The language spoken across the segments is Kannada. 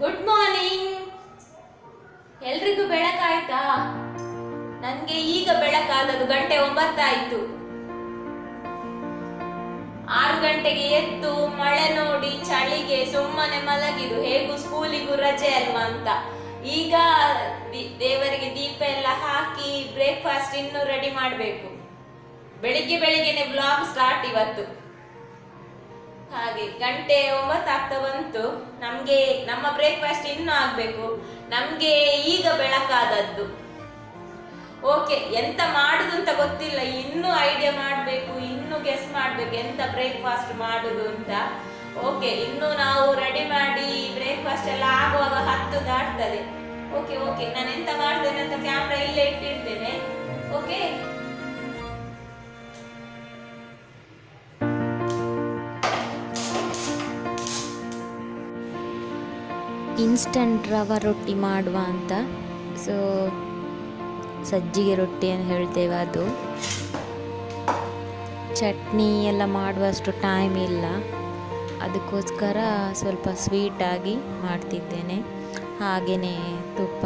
ಗುಡ್ ಮಾರ್ನಿಂಗ್ ಎಲ್ರಿಗೂ ಬೆಳಕಾಯ್ತಾ? ನನ್ಗೆ ಈಗ ಬೆಳಕಾದದು ಗಂಟೆ ಒಂಬತ್ತಾಯ್ತು. ಆರು ಗಂಟೆಗೆ ಎದ್ದು ಮಳೆ ನೋಡಿ ಚಳಿಗೆ ಸುಮ್ಮನೆ ಮಲಗಿದು ಹೇಗೂ ಸ್ಕೂಲಿಗೂ ರಜೆ ಅಲ್ವಾ ಅಂತ. ಈಗ ದೇವರಿಗೆ ದೀಪ ಎಲ್ಲ ಹಾಕಿ ಬ್ರೇಕ್ಫಾಸ್ಟ್ ಇನ್ನು ರೆಡಿ ಮಾಡಬೇಕು. ಬೆಳಿಗ್ಗೆ ಬೆಳಿಗ್ಗೆನೆ ಬ್ಲಾಗ್ ಸ್ಟಾರ್ಟ್ ಇವತ್ತು. ಹಾಗೆ ಗಂಟೆ ಒಂಬತ್ತಾಗ್ತಾ ಬಂತು ನಮ್ಗೆ ನಮ್ಮ ಬ್ರೇಕ್ಫಾಸ್ಟ್ ಇನ್ನೂ ಆಗ್ಬೇಕು. ನಮ್ಗೆ ಈಗ ಬೆಳಕಾದದ್ದು. ಓಕೆ ಎಂತ ಮಾಡುದು ಅಂತ ಗೊತ್ತಿಲ್ಲ. ಇನ್ನೂ ಐಡಿಯಾ ಮಾಡಬೇಕು, ಇನ್ನೂ ಗೆಸ್ ಮಾಡ್ಬೇಕು ಎಂತ ಬ್ರೇಕ್ಫಾಸ್ಟ್ ಮಾಡುದು ಅಂತ. ಓಕೆ ಇನ್ನು ನಾವು ರೆಡಿ ಮಾಡಿ ಬ್ರೇಕ್ಫಾಸ್ಟ್ ಎಲ್ಲ ಆಗುವಾಗ ಹತ್ತು ದಾಟ್ತದೆ. ಓಕೆ ಓಕೆ ನಾನು ಎಂತ ಮಾಡ್ತೇನೆ ಅಂತ ಕ್ಯಾಮ್ರಾ ಇಲ್ಲೇ ಇಟ್ಟಿರ್ತೇನೆ. ಓಕೆ ಇನ್ಸ್ಟಂಟ್ ರವ ರೊಟ್ಟಿ ಮಾಡುವ ಅಂತ. ಸೊ ಸಜ್ಜಿಗೆ ರೊಟ್ಟಿ ಅಂತ ಹೇಳ್ತೇವೆ ಅದು. ಚಟ್ನಿ ಎಲ್ಲ ಮಾಡುವಷ್ಟು ಟೈಮ್ ಇಲ್ಲ. ಅದಕ್ಕೋಸ್ಕರ ಸ್ವಲ್ಪ ಸ್ವೀಟಾಗಿ ಮಾಡ್ತಿದ್ದೇನೆ. ಹಾಗೆಯೇ ತುಪ್ಪ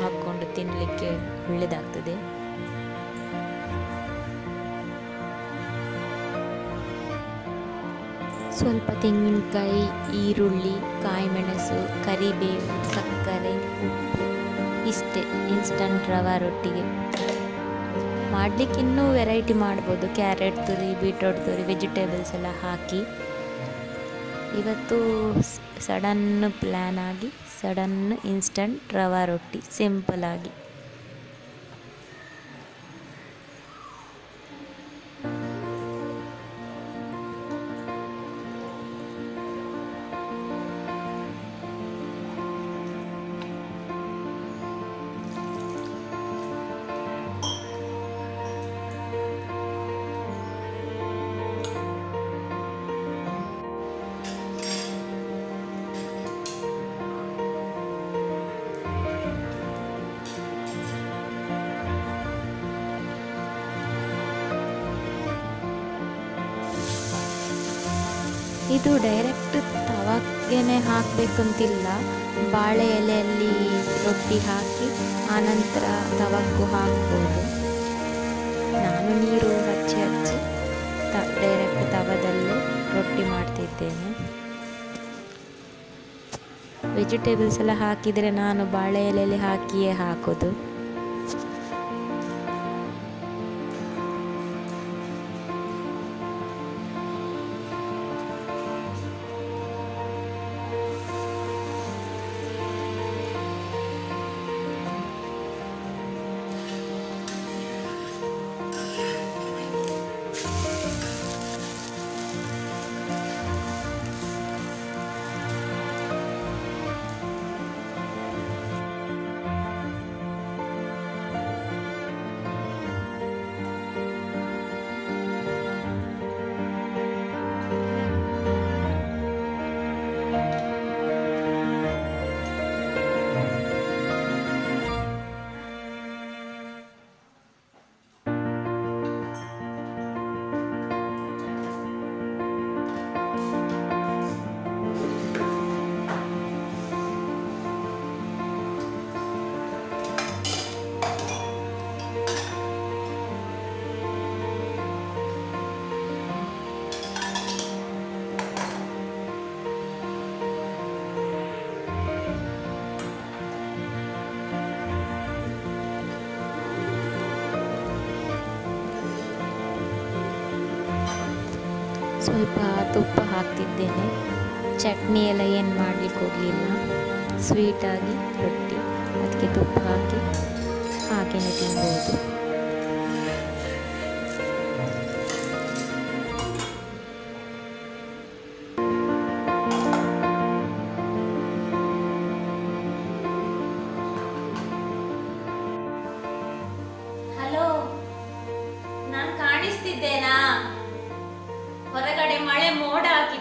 ಹಾಕ್ಕೊಂಡು ತಿನ್ನಲಿಕ್ಕೆ ಒಳ್ಳೆಯದಾಗ್ತದೆ ಸ್ವಲ್ಪ ತೆಂಗಿನಕಾಯಿ, ಈರುಳ್ಳಿ, ಕಾಯಿಮೆಣಸು, ಕರಿಬೇವು, ಸಕ್ಕರೆ, ಉಪ್ಪು, ಇಷ್ಟೇ ಇನ್ಸ್ಟಂಟ್ ರವೆ ರೊಟ್ಟಿಗೆ. ಮಾಡಲಿಕ್ಕೆ ಇನ್ನೂ ವೆರೈಟಿ ಮಾಡ್ಬೋದು. ಕ್ಯಾರೆಟ್ ತುರಿ ಬೀಟ್ರೋಟ್ ತುರಿ ವೆಜಿಟೇಬಲ್ಸ್ ಎಲ್ಲ ಹಾಕಿ. ಇವತ್ತು ಸಡನ್ ಪ್ಲ್ಯಾನ್ ಆಗಿ ಸಡನ್ ಇನ್ಸ್ಟಂಟ್ ರವೆ ರೊಟ್ಟಿ ಸಿಂಪಲ್ ಇದು ಡೈರೆಕ್ಟ್ ತವಾಗೆನೆ ಹಾಕಬೇಕಂತಿಲ್ಲ. ಬಾಳೆ ಎಲೆಯಲ್ಲಿ ರೊಟ್ಟಿ ಹಾಕಿ, ಆನಂತರ ತವಕ್ಕೂ ಹಾಕ್ಬೋದು. ನಾನು ನೀರು ಹಚ್ಚಿ ಹಚ್ಚಿ ತ ಡೈರೆಕ್ಟ್ ತವದಲ್ಲೇ ರೊಟ್ಟಿ ಮಾಡ್ತಿದ್ದೇನೆ. ವೆಜಿಟೇಬಲ್ಸ್ ಎಲ್ಲ ಹಾಕಿದರೆ ನಾನು ಬಾಳೆ ಎಲೆಯಲ್ಲಿ ಹಾಕಿಯೇ ಹಾಕೋದು. ಸ್ವಲ್ಪ ತುಪ್ಪ ಹಾಕ್ತಿದ್ದೇನೆ. ಚಟ್ನಿ ಎಲ್ಲ ಏನು ಮಾಡಲಿಕ್ಕೆ ಹೋಗಲಿಲ್ಲ. ಸ್ವೀಟಾಗಿ ರೊಟ್ಟಿ ಅದಕ್ಕೆ ತುಪ್ಪ ಹಾಕಿ ಹಾಗೆಯೇ ತಿನ್ಬೋದು.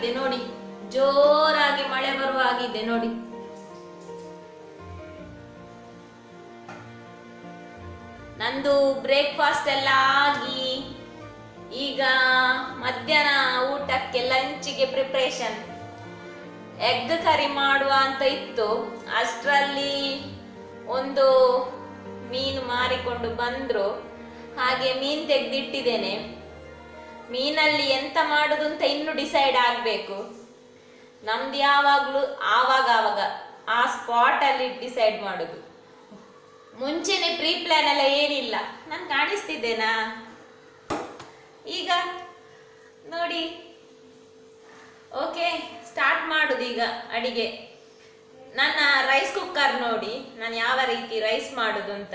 ಹಾಕಿದೆ ನೋಡಿ. ಜೋರಾಗಿ ಮಳೆ ಬರುವ ಆಗಿದೆ ನೋಡಿ. ನಂದು ಬ್ರೇಕ್ಫಾಸ್ಟ್ ಎಲ್ಲ ಆಗಿ ಈಗ ಮಧ್ಯಾಹ್ನ ಊಟಕ್ಕೆ ಲಂಚಿಗೆ ಪ್ರಿಪ್ರೇಷನ್ ಎಗ್ ಕರಿ ಮಾಡುವ ಅಂತ ಇತ್ತು. ಅಷ್ಟರಲ್ಲಿ ಒಂದು ಮೀನು ಮಾರಿಕೊಂಡು ಬಂದ್ರು. ಹಾಗೆ ಮೀನ್ ತೆಗೆದಿಟ್ಟಿದ್ದೇನೆ. ಮೀನಲ್ಲಿ ಎಂತ ಮಾಡುದು ಅಂತ ಇನ್ನು ಡಿಸೈಡ್ ಆಗಬೇಕು. ನಮ್ದು ಯಾವಾಗಲೂ ಆವಾಗ ಆವಾಗ ಆ ಸ್ಪಾಟ್ ಅಲ್ಲಿ ಡಿಸೈಡ್ ಮಾಡುದು. ಮುಂಚೆನೆ ಪ್ರೀ ಪ್ಲಾನ್ ಎಲ್ಲ ಏನಿಲ್ಲ. ನಾನು ಕಾಣಿಸ್ತಿದ್ದೇನಾ? ಈಗ ನೋಡಿ. ಓಕೆ ಸ್ಟಾರ್ಟ್ ಮಾಡುದು ಈಗ ಅಡಿಗೆ. ನನ್ನ ರೈಸ್ ಕುಕ್ಕರ್ ನೋಡಿ. ನಾನು ಯಾವ ರೀತಿ ರೈಸ್ ಮಾಡುದು ಅಂತ.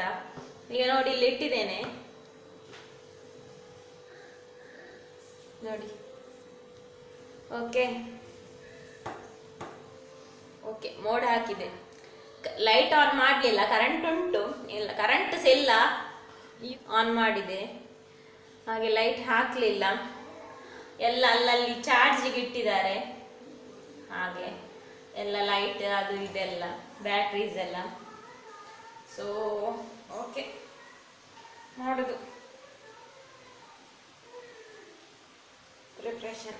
ಈಗ ನೋಡಿ, ಇಲ್ಲಿ ಇಟ್ಟಿದ್ದೇನೆ. ನೋಡಿ. ಓಕೆ ಓಕೆ ಮೋಡ ಹಾಕಿದೆ. ಲೈಟ್ ಆನ್ ಮಾಡಲಿಲ್ಲ ಕರೆಂಟ್ ಉಂಟು. ಇಲ್ಲ ಕರೆಂಟ್ ಸೆಲ್ಲ ಆನ್ ಮಾಡಿದೆ. ಹಾಗೆ ಲೈಟ್ ಹಾಕಲಿಲ್ಲ. ಎಲ್ಲ ಅಲ್ಲಲ್ಲಿ ಚಾರ್ಜಿಗೆ ಇಟ್ಟಿದ್ದಾರೆ. ಹಾಗೆ ಎಲ್ಲ ಲೈಟ್ ಅದು ಇದೆಲ್ಲ ಬ್ಯಾಟ್ರೀಸ್ ಎಲ್ಲ. ಸೊ ಓಕೆ ಮಾಡುದು. ಪ್ರಿಪ್ರೇಷನ್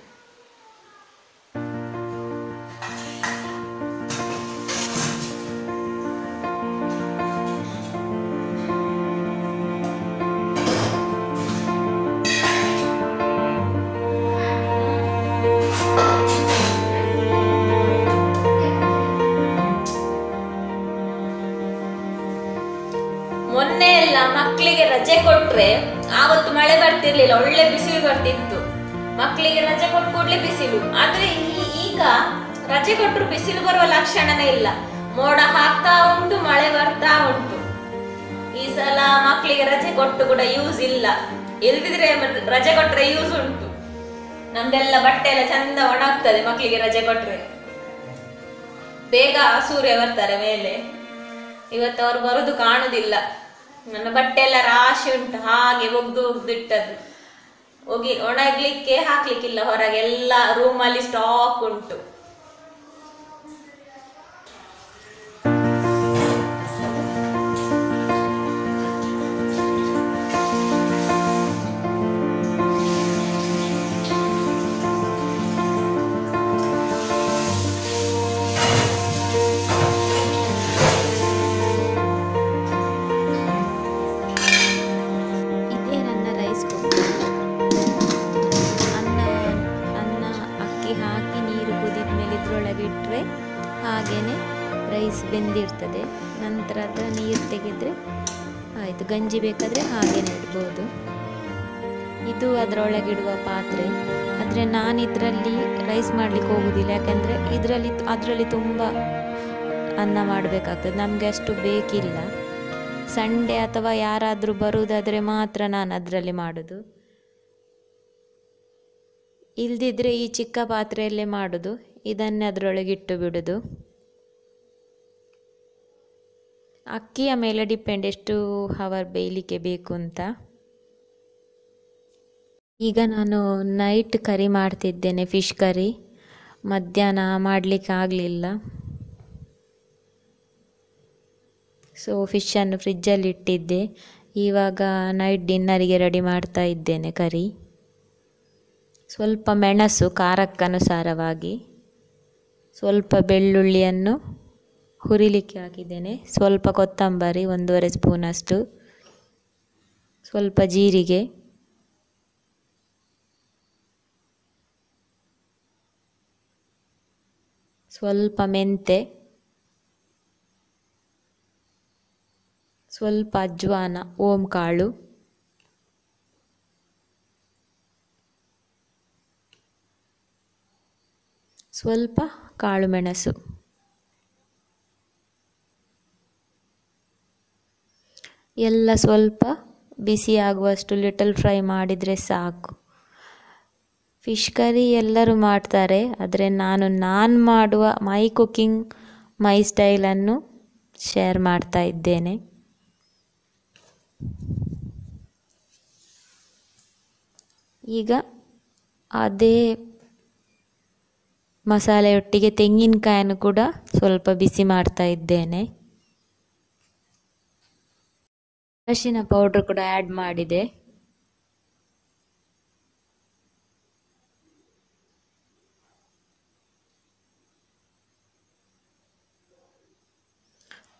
ಮೊನ್ನೆ ಎಲ್ಲ ಮಕ್ಕಳಿಗೆ ರಜೆ ಕೊಟ್ರೆ ಆವತ್ತು ಮಳೆ ಬರ್ತಿರ್ಲಿಲ್ಲ ಒಳ್ಳೆ ಬಿಸಿಲು ಬರ್ತಿತ್ತು. ಮಕ್ಕಳಿಗೆ ರಜೆ ಕೊಟ್ಟು ಕೂಡ್ಲೆ ಬಿಸಿಲು. ಆದ್ರೆ ಈಗ ರಜೆ ಕೊಟ್ಟರು ಬಿಸಿಲು ಬರುವ ಲಕ್ಷಣನೇ ಇಲ್ಲ. ಮೋಡ ಹಾಕ್ತಾ ಉಂಟು, ಮಳೆ ಬರ್ತಾ ಉಂಟು. ಈ ಸಲ ಮಕ್ಕಳಿಗೆ ರಜೆ ಕೊಟ್ಟು ಕೂಡ ಯೂಸ್ ಇಲ್ಲ. ಇಲ್ದಿದ್ರೆ ರಜೆ ಕೊಟ್ರೆ ಯೂಸ್ ಉಂಟು. ನಮ್ದೆಲ್ಲ ಬಟ್ಟೆ ಎಲ್ಲ ಚಂದ ಒಣಗ್ತದೆ ಮಕ್ಕಳಿಗೆ ರಜೆ ಕೊಟ್ರೆ. ಬೇಗ ಸೂರ್ಯ ಬರ್ತಾರೆ ಮೇಲೆ. ಇವತ್ತು ಅವ್ರು ಬರುದು ಕಾಣುದಿಲ್ಲ. ನನ್ನ ಬಟ್ಟೆ ಎಲ್ಲ ರಾಶಿ ಉಂಟು, ಹಾಗೆ ಒಗ್ದು ಒಗ್ದು ಇಟ್ಟದ್ದು. ಒಗಿ ಒಣಗ್ಲಿಕ್ಕೆ ಹಾಕ್ಲಿಕ್ಕಿಲ್ಲ ಹೊರಗೆ ಎಲ್ಲ ರೂಮಲ್ಲಿ ಸ್ಟಾಕ್ ಉಂಟು. ಆಯಿತು, ಗಂಜಿ ಬೇಕಾದರೆ ಹಾಗೆ ಇಡ್ಬೋದು ಇದು ಅದರೊಳಗಿಡುವ ಪಾತ್ರೆ. ಆದರೆ ನಾನು ಇದರಲ್ಲಿ ರೈಸ್ ಮಾಡಲಿಕ್ಕೆ ಹೋಗೋದಿಲ್ಲ, ಯಾಕೆಂದರೆ ಇದರಲ್ಲಿ, ಅದರಲ್ಲಿ ತುಂಬ ಅನ್ನ ಮಾಡಬೇಕಾಗ್ತದೆ. ನಮಗೆ ಅಷ್ಟು ಬೇಕಿಲ್ಲ. ಸಂಡೇ ಅಥವಾ ಯಾರಾದರೂ ಬರುವುದಾದರೆ ಮಾತ್ರ ನಾನು ಅದರಲ್ಲಿ ಮಾಡೋದು. ಇಲ್ದಿದ್ರೆ ಈ ಚಿಕ್ಕ ಪಾತ್ರೆಯಲ್ಲೇ ಮಾಡೋದು. ಇದನ್ನೇ ಅದರೊಳಗೆ ಇಟ್ಟು ಬಿಡೋದು. ಅಕ್ಕಿಯ ಮೇಲೆ ಡಿಪೆಂಡ್ ಎಷ್ಟು ಹವರ್ ಬೇಯಲಿಕ್ಕೆ ಬೇಕು ಅಂತ. ಈಗ ನಾನು ನೈಟ್ ಕರಿ ಮಾಡ್ತಿದ್ದೇನೆ ಫಿಶ್ ಕರಿ. ಮಧ್ಯಾಹ್ನ ಮಾಡಲಿಕ್ಕೆ ಆಗಲಿಲ್ಲ. ಸೊ ಫಿಶನ್ನು ಫ್ರಿಜ್ಜಲ್ಲಿ ಇಟ್ಟಿದ್ದೆ. ಇವಾಗ ನೈಟ್ ಡಿನ್ನರಿಗೆ ರೆಡಿ ಮಾಡ್ತಾ ಇದ್ದೇನೆ ಕರಿ. ಸ್ವಲ್ಪ ಮೆಣಸು, ಖಾರಕ್ಕನುಸಾರವಾಗಿ. ಸ್ವಲ್ಪ ಬೆಳ್ಳುಳ್ಳಿಯನ್ನು ಹುರಿಲಿಕ್ಕೆ ಹಾಕಿದ್ದೇನೆ. ಸ್ವಲ್ಪ ಕೊತ್ತಂಬರಿ, ಒಂದೂವರೆ ಸ್ಪೂನಷ್ಟು ಸ್ವಲ್ಪ ಜೀರಿಗೆ. ಸ್ವಲ್ಪ ಮೆಂತೆ. ಸ್ವಲ್ಪ ಅಜ್ವಾನ ಓಂ ಕಾಳು ಸ್ವಲ್ಪ ಕಾಳು ಎಲ್ಲ ಸ್ವಲ್ಪ ಬಿಸಿ ಆಗುವಷ್ಟು ಲಿಟಲ್ ಫ್ರೈ ಮಾಡಿದರೆ ಸಾಕು. ಫಿಶ್ ಕರಿ ಎಲ್ಲರೂ ಮಾಡ್ತಾರೆ, ಆದರೆ ನಾನು ನಾನು ಮಾಡುವ ಮೈ ಕುಕ್ಕಿಂಗ್ ಮೈ ಸ್ಟೈಲನ್ನು ಶೇರ್ ಮಾಡ್ತಾ ಇದ್ದೇನೆ. ಈಗ ಅದೇ ಮಸಾಲೆಯೊಟ್ಟಿಗೆ ತೆಂಗಿನಕಾಯನ್ನು ಕೂಡ ಸ್ವಲ್ಪ ಬಿಸಿ ಮಾಡ್ತಾ ಇದ್ದೇನೆ. ಅರಿಶಿನ ಪೌಡ್ರ್ ಕೂಡ ಆ್ಯಡ್ ಮಾಡಿದೆ.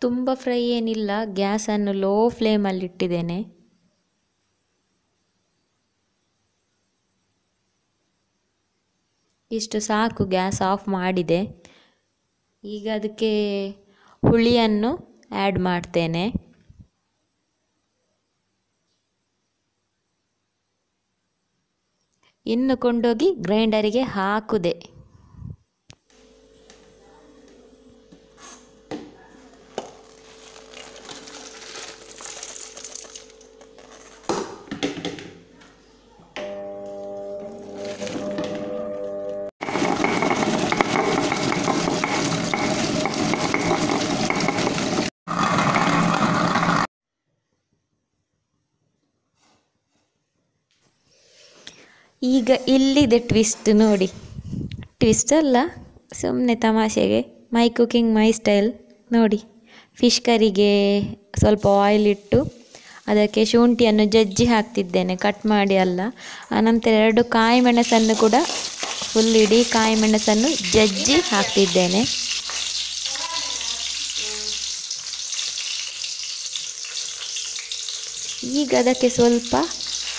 ತುಂಬ ಫ್ರೈ ಏನಿಲ್ಲ ಗ್ಯಾಸನ್ನು ಲೋ ಫ್ಲೇಮಲ್ಲಿ ಇಟ್ಟಿದ್ದೇನೆ. ಇಷ್ಟು ಸಾಕು ಗ್ಯಾಸ್ ಆಫ್ ಮಾಡಿದೆ. ಈಗ ಅದಕ್ಕೆ ಹುಳಿಯನ್ನು ಆ್ಯಡ್ ಮಾಡ್ತೇನೆ. ಇನ್ನು ಕೊಂಡೋಗಿ ಗ್ರೈಂಡರಿಗೆ ಹಾಕುದೆ. ಈಗ ಇಲ್ಲಿದೆ ಟ್ವಿಸ್ಟ್ ನೋಡಿ. ಟ್ವಿಸ್ಟ್ ಅಲ್ಲ ಸುಮ್ಮನೆ ತಮಾಷೆಗೆ ಮೈ ಕುಕಿಂಗ್ ಮೈ ಸ್ಟೈಲ್ ನೋಡಿ. ಫಿಶ್ ಕರಿಗೆ ಸ್ವಲ್ಪ ಆಯಿಲ್ ಇಟ್ಟು, ಅದಕ್ಕೆ ಶುಂಠಿಯನ್ನು ಜಜ್ಜಿ ಹಾಕ್ತಿದ್ದೇನೆ ಕಟ್ ಮಾಡಿ ಅಲ್ಲ. ಆನಂತರ ಎರಡು ಕಾಯಿ ಮೆಣಸನ್ನು ಕೂಡ ಫುಲ್ ಇಡೀ, ಕಾಯಿ ಮೆಣಸನ್ನು ಜಜ್ಜಿ ಹಾಕ್ತಿದ್ದೇನೆ. ಈಗ ಅದಕ್ಕೆ ಸ್ವಲ್ಪ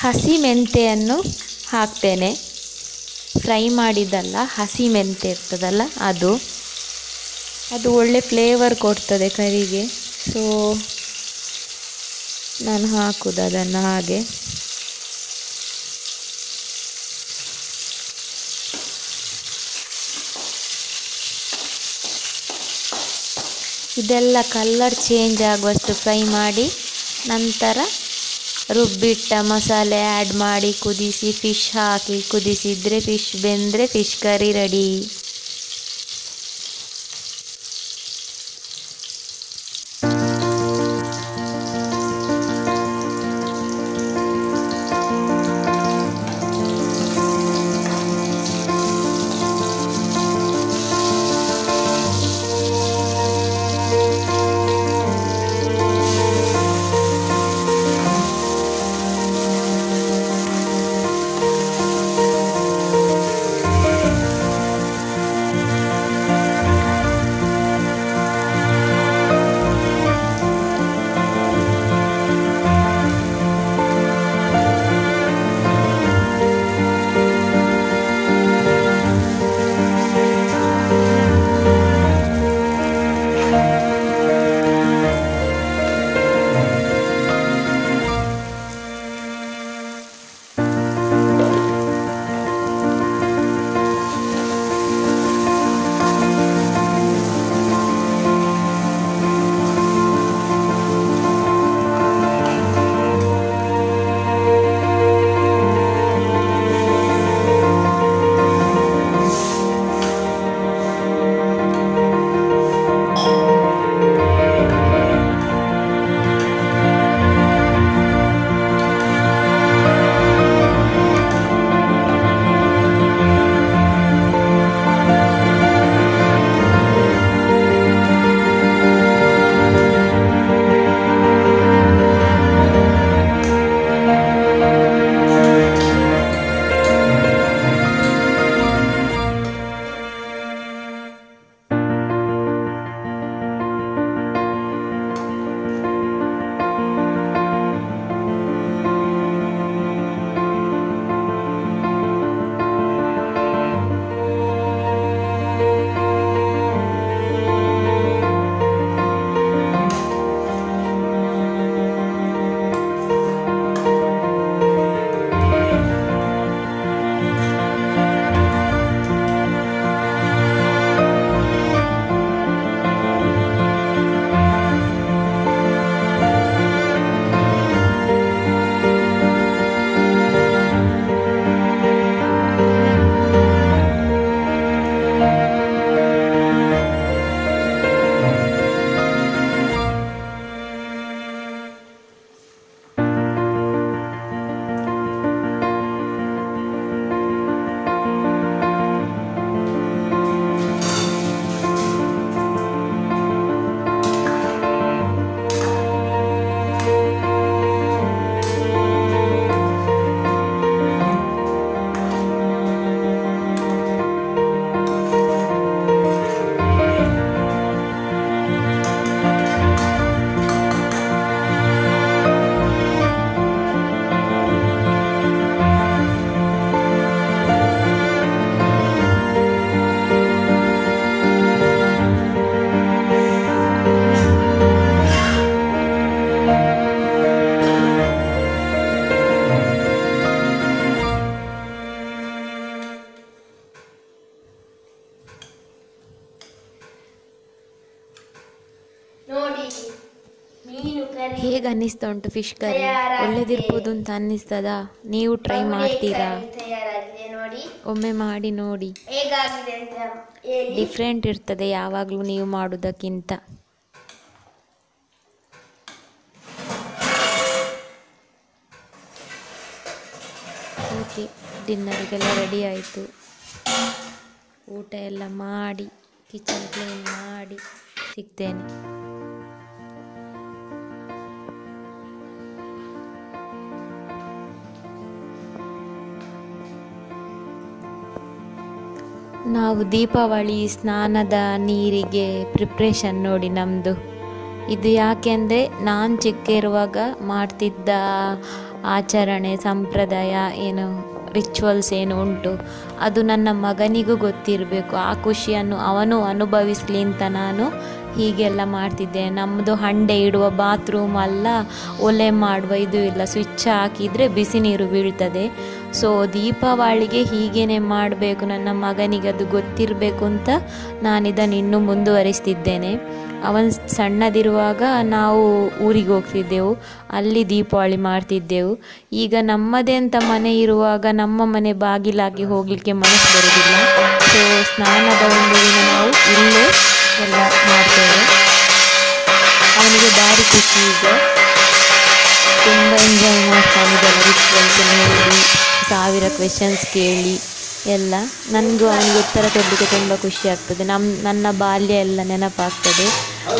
ಹಸಿ ಮೆಂತೆಯನ್ನು ಹಾಕ್ತೇನೆ. ಫ್ರೈ ಮಾಡಿದ್ದಲ್ಲ, ಹಸಿ ಮೆಂತೆ ಇರ್ತದಲ್ಲ ಅದು. ಅದು ಒಳ್ಳೆ ಫ್ಲೇವರ್ ಕೊಡ್ತದೆ ಕರಿಗೆ. ಸೊ ನಾನು ಹಾಕುದು ಅದನ್ನು ಹಾಗೆ. ಇದೆಲ್ಲ ಕಲ್ಲರ್ ಚೇಂಜ್ ಆಗುವಷ್ಟು ಫ್ರೈ ಮಾಡಿ, ನಂತರ ರುಬ್ಬಿಟ್ಟ ಮಸಾಲೆ ಆ್ಯಡ್ ಮಾಡಿ ಕುದಿಸಿ ಫಿಶ್ ಹಾಕಿ ಕುದಿಸಿದರೆ ಫಿಶ್ ಬೆಂದರೆ ಫಿಶ್ ಕರಿ ರೆಡಿ ಹೇಗೆ ಅನ್ನಿಸ್ತಾ ಉಂಟು ಫಿಶ್ ಕರಿ. ಒಳ್ಳೇದಿರ್ಬೋದು ಅಂತ ಅನ್ನಿಸ್ತದ? ನೀವು ಟ್ರೈ ಮಾಡ್ತೀರಾ? ಒಮ್ಮೆ ಮಾಡಿ ನೋಡಿ. ಡಿಫ್ರೆಂಟ್ ಇರ್ತದೆ ಯಾವಾಗಲೂ ನೀವು ಮಾಡೋದಕ್ಕಿಂತ ಓಕೆ ಡಿನ್ನರಿಗೆಲ್ಲ ರೆಡಿ ಆಯಿತು. ಊಟ ಎಲ್ಲ ಮಾಡಿ ಕಿಚನ್ ಕ್ಲೀನ್ ಮಾಡಿ ಸಿಗ್ತೇನೆ. ನಾವು ದೀಪಾವಳಿ ಸ್ನಾನದ ನೀರಿಗೆ ಪ್ರಿಪ್ರೇಷನ್ ನೋಡಿ ನಮ್ಮದು ಇದು ಯಾಕೆಂದರೆ ನಾನು ಚಿಕ್ಕ ಇರುವಾಗ ಮಾಡ್ತಿದ್ದ ಆಚರಣೆ, ಸಂಪ್ರದಾಯ ಏನು ರಿಚುವಲ್ಸ್ ಏನು ಉಂಟು, ಅದು ನನ್ನ ಮಗನಿಗೂ ಗೊತ್ತಿರಬೇಕು. ಆ ಖುಷಿಯನ್ನು ಅವನು ಅನುಭವಿಸಲಿ ಅಂತ ನಾನು ಹೀಗೆಲ್ಲ ಮಾಡ್ತಿದ್ದೆ. ನಮ್ಮದು ಹಂಡೆ ಇಡುವ ಬಾತ್ರೂಮ್ ಅಲ್ಲ, ಒಲೆ ಮಾಡುವ ಇದು ಇಲ್ಲ. ಸ್ವಿಚ್ ಹಾಕಿದರೆ ಬಿಸಿ ನೀರು ಬೀಳ್ತದೆ. ಸೊ ದೀಪಾವಳಿಗೆ ಹೀಗೇನೆ ಮಾಡಬೇಕು, ನನ್ನ ಮಗನಿಗೆ ಅದು ಗೊತ್ತಿರಬೇಕು ಅಂತ ನಾನಿದನ್ನು ಇನ್ನೂ ಮುಂದುವರಿಸ್ತಿದ್ದೇನೆ. ಅವನು ಸಣ್ಣದಿರುವಾಗ ನಾವು ಊರಿಗೆ ಹೋಗ್ತಿದ್ದೆವು, ಅಲ್ಲಿ ದೀಪಾವಳಿ ಮಾಡ್ತಿದ್ದೆವು. ಈಗ ನಮ್ಮದೇ ಅಂತ ಮನೆ ಇರುವಾಗ ನಮ್ಮ ಮನೆ ಬಾಗಿಲಾಗಿ ಹೋಗಲಿಕ್ಕೆ ಮನಸ್ಸು ಬರೋದಿಲ್ಲ. ಸೊ ಸ್ನಾನದ ಒಂದು ದಿನ ನಾವು ಇಲ್ಲೇ ಎಲ್ಲ ಮಾಡ್ತೇವೆ. ಅವನಿಗೆ ಭಾರಿ ಖುಷಿ ಇದೆ. ತುಂಬ ಎಂಜಾಯ್ ಮಾಡ್ತಾನೆ ಸಾವಿರ ಕ್ವೆಶನ್ಸ್ ಕೇಳಿ, ಎಲ್ಲ ನನಗೂ ಅವನಿಗೆ ಉತ್ತರ ಕೊಡಲಿಕ್ಕೆ ತುಂಬ ಖುಷಿ ಆಗ್ತದೆ. ನಮ್ಮ ನನ್ನ ಬಾಲ್ಯ ಎಲ್ಲ ನೆನಪಾಗ್ತದೆ.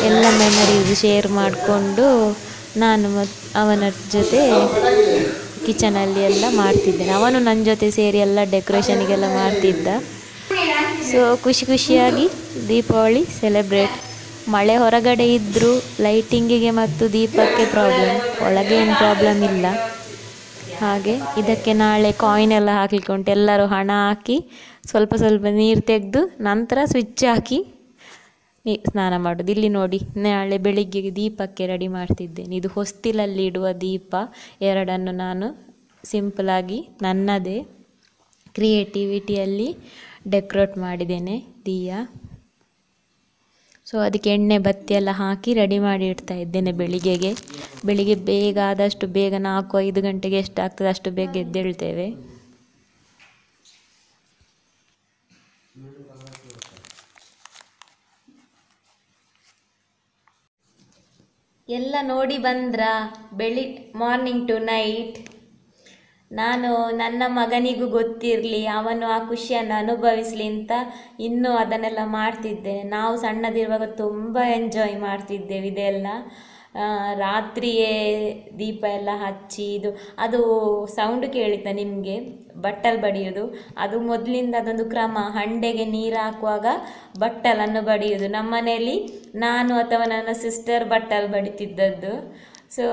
ಎಲ್ಲ ಮೆಮರೀಸ್ ಶೇರ್ ಮಾಡಿಕೊಂಡು ನಾನು ಮತ್ತು ಅವನ ಜೊತೆ ಕಿಚನಲ್ಲಿ ಎಲ್ಲ ಮಾಡ್ತಿದ್ದೇನೆ. ಅವನು ನನ್ನ ಜೊತೆ ಸೇರಿ ಎಲ್ಲ ಡೆಕೋರೇಷನಿಗೆಲ್ಲ ಮಾಡ್ತಿದ್ದ. ಸೊ ಖುಷಿ ಖುಷಿಯಾಗಿ ದೀಪಾವಳಿ ಸೆಲೆಬ್ರೇಟ್ ಮಳೆ ಹೊರಗಡೆ ಇದ್ದರೂ ಲೈಟಿಂಗಿಗೆ ಮತ್ತು ದೀಪಕ್ಕೆ ಪ್ರಾಬ್ಲಮ್ ಒಳಗೆ ಪ್ರಾಬ್ಲಮ್ ಇಲ್ಲ. ಹಾಗೆ. ಇದಕ್ಕೆ ನಾಳೆ ಕಾಯಿನ್ ಎಲ್ಲ ಹಾಕ್ಲಿಕ್ಕೆ ಉಂಟು. ಎಲ್ಲರೂ ಹಣ ಹಾಕಿ ಸ್ವಲ್ಪ ಸ್ವಲ್ಪ ನೀರು ತೆಗೆದು ನಂತರ ಸ್ವಿಚ್ ಹಾಕಿ ನೀ ಸ್ನಾನ ಮಾಡೋದು. ಇಲ್ಲಿ ನೋಡಿ, ನಾಳೆ ಬೆಳಿಗ್ಗೆ ದೀಪಕ್ಕೆ ರೆಡಿ ಮಾಡ್ತಿದ್ದೇನೆ. ಇದು ಹೊಸ್ತಿಲಲ್ಲಿ ಇಡುವ ದೀಪ. ಎರಡನ್ನು ನಾನು ಸಿಂಪಲಾಗಿ ನನ್ನದೇ ಕ್ರಿಯೇಟಿವಿಟಿಯಲ್ಲಿ ಡೆಕೋರೇಟ್ ಮಾಡಿದ್ದೇನೆ. ದೀಯ. ಸೊ ಅದಕ್ಕೆ ಎಣ್ಣೆ, ಬತ್ತಿ ಎಲ್ಲ ಹಾಕಿ ರೆಡಿ ಮಾಡಿ ಇಡ್ತಾ ಇದ್ದೇನೆ ಬೆಳಿಗ್ಗೆಗೆ. ಬೆಳಿಗ್ಗೆ ಬೇಗ ಆದಷ್ಟು ಬೇಗ ನಾಲ್ಕು, ಐದು ಗಂಟೆಗೆ ಎಷ್ಟಾಗ್ತದೆ ಅಷ್ಟು ಬೇಗ ಎದ್ದೇಳ್ತೇವೆ. ಎಲ್ಲ ನೋಡಿ ಬಂದ್ರ? ಬೆಳಿ ಮಾರ್ನಿಂಗ್ ಟು ನೈಟ್ ನಾನು ನನ್ನ ಮಗನಿಗೂ ಗೊತ್ತಿರಲಿ, ಅವನು ಆ ಖುಷಿಯನ್ನು ಅನುಭವಿಸಲಿ ಅಂತ ಇನ್ನೂ ಅದನ್ನೆಲ್ಲ ಮಾಡ್ತಿದ್ದೇನೆ. ನಾವು ಸಣ್ಣದಿರುವಾಗ ತುಂಬ ಎಂಜಾಯ್ ಮಾಡ್ತಿದ್ದೇವೆ ಇದೆಲ್ಲ. ರಾತ್ರಿಯೇ ದೀಪ ಎಲ್ಲ ಹಚ್ಚಿ ಇದು, ಅದು ಸೌಂಡ್ ಕೇಳಿತ ನಿಮಗೆ? ಬಟ್ಟಲು ಬಡಿಯೋದು? ಅದು ಮೊದಲಿಂದ ಅದೊಂದು ಕ್ರಮ. ಹಂಡೆಗೆ ನೀರು ಹಾಕುವಾಗ ಬಟ್ಟಲನ್ನು ಬಡಿಯೋದು. ನಮ್ಮ ಮನೆಯಲ್ಲಿ ನಾನು ಅಥವಾ ನನ್ನ ಸಿಸ್ಟರ್ ಬಟ್ಟಲು ಬಡಿತಿದ್ದದ್ದು. ಸೊ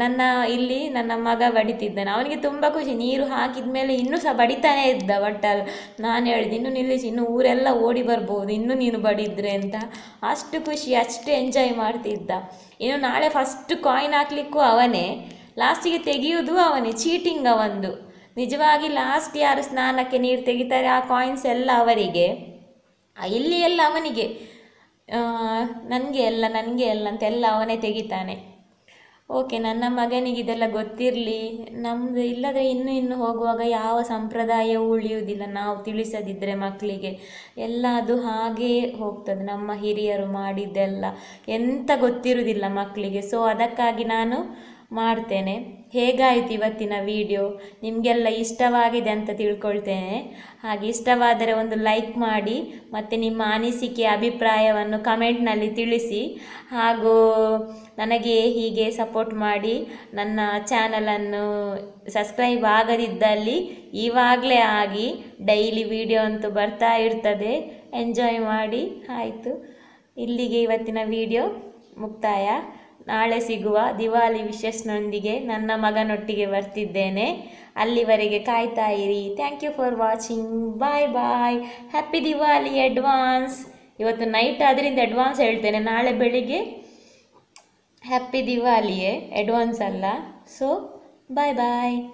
ನನ್ನ ಇಲ್ಲಿ ನನ್ನ ಮಗ ಬಡಿತಿದ್ದಾನೆ. ಅವನಿಗೆ ತುಂಬ ಖುಷಿ. ನೀರು ಹಾಕಿದ ಮೇಲೆ ಇನ್ನೂ ಸಹ ಬಡಿತಾನೇ ಇದ್ದ ಬಟ್ಟಲ್ ನಾನು ಹೇಳಿದೆ, ಇನ್ನು ನಿಲ್ಲಿಸಿ, ಇನ್ನು ಊರೆಲ್ಲ ಓಡಿ ಬರ್ಬೋದು. ಇನ್ನೂ ನೀನು ಬಡಿದ್ರೆ ಅಂತ. ಅಷ್ಟು ಖುಷಿ, ಅಷ್ಟು ಎಂಜಾಯ್ ಮಾಡ್ತಿದ್ದ. ಇನ್ನು ನಾಳೆ ಫಸ್ಟ್ ಕಾಯಿನ್ ಹಾಕ್ಲಿಕ್ಕೂ ಅವನೇ ಲಾಸ್ಟಿಗೆ ತೆಗೆಯೋದು ಅವನೇ ಚೀಟಿಂಗ್ ಅವಂದು. ನಿಜವಾಗಿ ಲಾಸ್ಟ್ ಯಾರು ಸ್ನಾನಕ್ಕೆ ನೀರು ತೆಗಿತಾರೆ, ಆ ಕಾಯಿನ್ಸ್ ಎಲ್ಲ ಅವರಿಗೆ. ಇಲ್ಲಿ ಎಲ್ಲ ಅವನಿಗೆ. ನನಗೆ ಎಲ್ಲ ನನಗೆ ಎಲ್ಲ ಅಂತೆಲ್ಲ ಅವನೇ ತೆಗಿತಾನೆ. ಓಕೆ, ನನ್ನ ಮಗನಿಗೆ ಇದೆಲ್ಲ ಗೊತ್ತಿರಲಿ. ನಮ್ಮದು ಇಲ್ಲದ್ರೆ ಇನ್ನು ಇನ್ನು ಹೋಗುವಾಗ ಯಾವ ಸಂಪ್ರದಾಯವೂ ಉಳಿಯುವುದಿಲ್ಲ. ನಾವು ತಿಳಿಸದಿದ್ದರೆ ಮಕ್ಕಳಿಗೆ ಎಲ್ಲ ಅದು ಹಾಗೇ ಹೋಗ್ತದೆ. ನಮ್ಮ ಹಿರಿಯರು ಮಾಡಿದ್ದೆಲ್ಲ ಎಂಥ ಗೊತ್ತಿರುವುದಿಲ್ಲ ಮಕ್ಕಳಿಗೆ. ಸೊ ಅದಕ್ಕಾಗಿ ನಾನು ಮಾಡ್ತೇನೆ. ಹೇಗಾಯಿತು ಇವತ್ತಿನ ವಿಡಿಯೋ ನಿಮಗೆಲ್ಲ ಇಷ್ಟವಾಗಿದೆ ಅಂತ ತಿಳ್ಕೊಳ್ತೇನೆ. ಹಾಗೆ ಇಷ್ಟವಾದರೆ ಒಂದು ಲೈಕ್ ಮಾಡಿ, ಮತ್ತು ನಿಮ್ಮ ಅನಿಸಿಕೆ, ಅಭಿಪ್ರಾಯವನ್ನು ಕಮೆಂಟ್ನಲ್ಲಿ ತಿಳಿಸಿ. ಹಾಗೂ ನನಗೆ ಹೀಗೆ ಸಪೋರ್ಟ್ ಮಾಡಿ ನನ್ನ ಚಾನಲನ್ನು ಸಬ್ಸ್ಕ್ರೈಬ್ ಆಗದಿದ್ದಲ್ಲಿ ಇವಾಗಲೇ ಆಗಿ ಡೈಲಿ ವಿಡಿಯೋ ಅಂತೂ ಬರ್ತಾ ಇರ್ತದೆ. ಎಂಜಾಯ್ ಮಾಡಿ. ಆಯಿತು. ಇಲ್ಲಿಗೆ ಇವತ್ತಿನ ವಿಡಿಯೋ ಮುಕ್ತಾಯ. ನಾಳೆ ಸಿಗುವ ದಿವಾಲಿ ವಿಶೇಷನೊಂದಿಗೆ ನನ್ನ ಮಗನೊಟ್ಟಿಗೆ ಬರ್ತಿದ್ದೇನೆ. ಅಲ್ಲಿವರೆಗೆ ಕಾಯ್ತಾ ಇರಿ. Thank you for watching bye bye happy Diwali advance ಇವತ್ತು ನೈಟ್ ಅದರಿಂದ ಅಡ್ವಾನ್ಸ್ ಹೇಳ್ತೇನೆ. ನಾಳೆ ಬೆಳಿಗ್ಗೆ ಹ್ಯಾಪಿ ದಿವಾಲಿಯೇ ಅಡ್ವಾನ್ಸ್ ಅಲ್ಲ. So bye bye